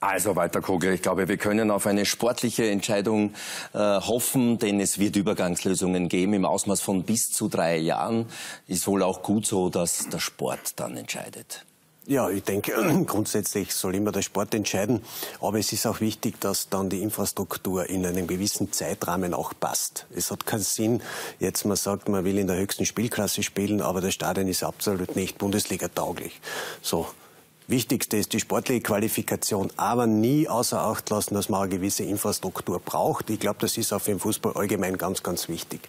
Also Walter Kogler, ich glaube, wir können auf eine sportliche Entscheidung äh, hoffen, denn es wird Übergangslösungen geben im Ausmaß von bis zu drei Jahren. Ist wohl auch gut so, dass der Sport dann entscheidet. Ja, ich denke, grundsätzlich soll immer der Sport entscheiden. Aber es ist auch wichtig, dass dann die Infrastruktur in einem gewissen Zeitrahmen auch passt. Es hat keinen Sinn, jetzt man sagt, man will in der höchsten Spielklasse spielen, aber das Stadion ist absolut nicht Bundesliga tauglich. So, Wichtigste ist die sportliche Qualifikation, aber nie außer Acht lassen, dass man eine gewisse Infrastruktur braucht. Ich glaube, das ist auch für den Fußball allgemein ganz, ganz wichtig.